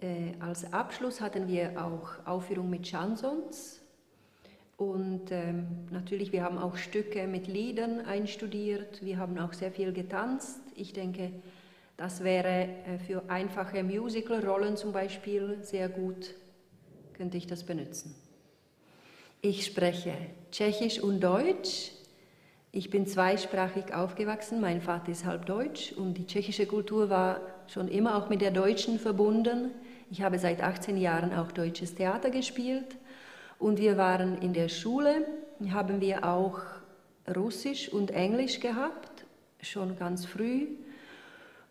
Äh, als Abschluss hatten wir auch Aufführung mit Chansons. Und ähm, natürlich, wir haben auch Stücke mit Liedern einstudiert. Wir haben auch sehr viel getanzt. Ich denke, das wäre äh, für einfache Musical-Rollen zum Beispiel sehr gut, könnte ich das benutzen. Ich spreche Tschechisch und Deutsch. Ich bin zweisprachig aufgewachsen. Mein Vater ist halb deutsch und die tschechische Kultur war schon immer auch mit der deutschen verbunden. Ich habe seit 18 Jahren auch deutsches Theater gespielt und wir waren in der Schule, haben wir auch Russisch und Englisch gehabt, schon ganz früh.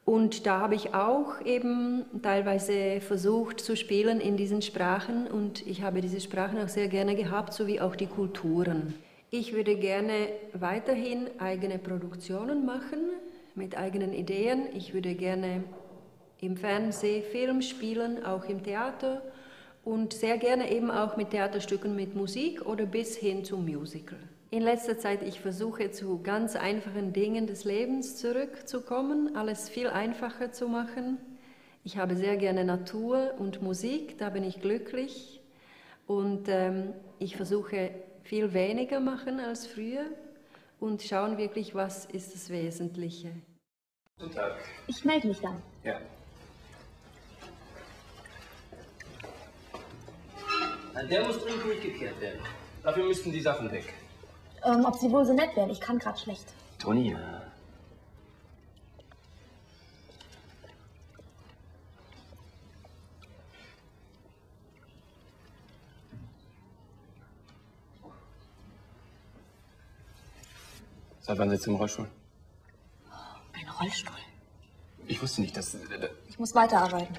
Und da habe ich auch eben teilweise versucht zu spielen in diesen Sprachen und ich habe diese Sprachen auch sehr gerne gehabt, sowie auch die Kulturen. Ich würde gerne weiterhin eigene Produktionen machen mit eigenen Ideen. Ich würde gerne im Fernsehen, Film spielen, auch im Theater und sehr gerne eben auch mit Theaterstücken mit Musik oder bis hin zum Musical. In letzter Zeit, ich versuche zu ganz einfachen Dingen des Lebens zurückzukommen, alles viel einfacher zu machen. Ich habe sehr gerne Natur und Musik, da bin ich glücklich. Und ähm, ich versuche viel weniger machen als früher und schauen wirklich, was ist das Wesentliche. Guten Tag. Ich melde mich dann. Ja. Der muss dringend durchgekehrt werden. Dafür müssten die Sachen weg. Ähm, ob Sie wohl so nett wären? Ich kann gerade schlecht. Toni, Seit wann sitzt du im Rollstuhl? Ein Rollstuhl. Ich wusste nicht, dass. Ich muss weiterarbeiten.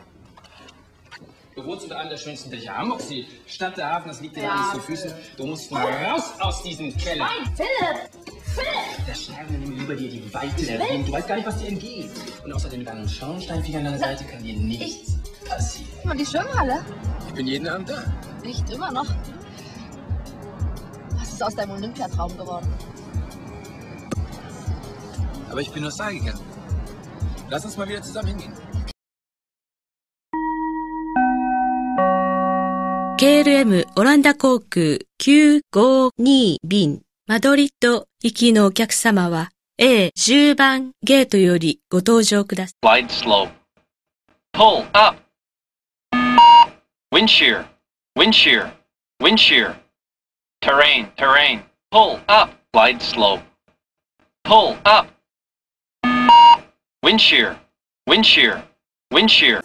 Du wohnst unter einem der schönsten Dächer Hamburgs. Die Stadt der Hafen, das liegt dir Ja, alles zu Füßen. Du musst mal raus aus diesem Keller. Nein, Philipp! Philipp! Der Sterne nehmen über dir die Weite der Welt. Du weißt gar nicht, was dir entgeht. Und außerdem mit einem Schornsteinfeger an deiner Seite kann dir nichts passieren. Guck mal, die Schwimmhalle. Ich bin jeden Abend da. Nicht immer noch. Was ist aus deinem Olympiatraum geworden? Aber ich bin Nostalgiker. Lass uns mal wieder zusammen hingehen. KLM オランダ航空952便マドリッド行きのお客様は A10 番ゲートよりご搭乗ください。Glide slope. Pull up. Wind shear. Wind shear. Wind shear. Terrain. Terrain. Pull up. Glide slope. Pull up. Wind shear. Wind shear. Wind shear.